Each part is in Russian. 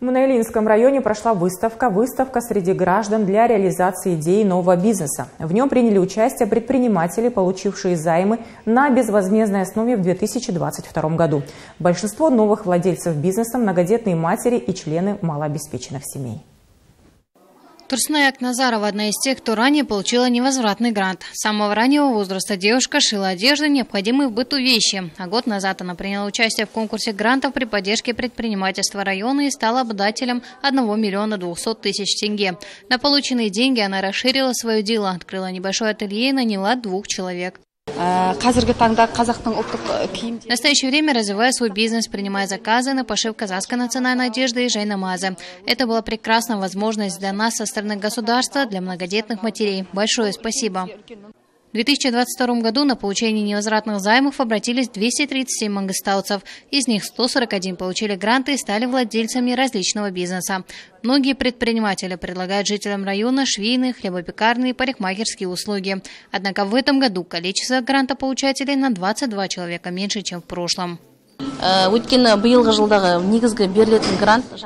В Манаилинском районе прошла выставка «Выставка среди граждан для реализации идеи нового бизнеса». В нем приняли участие предприниматели, получившие займы на безвозмездной основе в 2022 году. Большинство новых владельцев бизнеса – многодетные матери и члены малообеспеченных семей. Турсная Акназарова – одна из тех, кто ранее получила невозвратный грант. С самого раннего возраста девушка шила одежду, необходимые в быту вещи. А год назад она приняла участие в конкурсе грантов при поддержке предпринимательства района и стала обладателем 1 миллиона 200 тысяч тенге. На полученные деньги она расширила свое дело, открыла небольшое ателье и наняла двух человек. Э, в настоящее время развивая свой бизнес, принимая заказы на пошив казахской национальной одежды и жайнамазы. Это была прекрасная возможность для нас со стороны государства, для многодетных матерей. Большое спасибо. В 2022 году на получение невозвратных займов обратились 237 мангостауцев. Из них 141 получили гранты и стали владельцами различного бизнеса. Многие предприниматели предлагают жителям района швейные, хлебопекарные и парикмахерские услуги. Однако в этом году количество грантополучателей на 22 человека меньше, чем в прошлом. Э,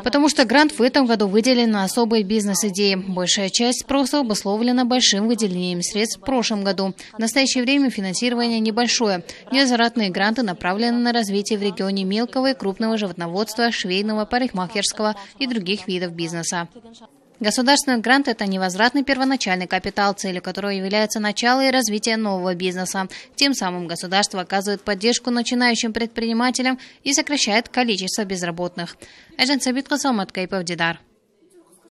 Потому что грант в этом году выделен на особые бизнес-идеи. Большая часть спроса обусловлена большим выделением средств в прошлом году. В настоящее время финансирование небольшое. Невозвратные гранты направлены на развитие в регионе мелкого и крупного животноводства, швейного, парикмахерского и других видов бизнеса. Государственный грант – это невозвратный первоначальный капитал, целью которого является начало и развитие нового бизнеса. Тем самым государство оказывает поддержку начинающим предпринимателям и сокращает количество безработных. Ажан Сабит Дидар.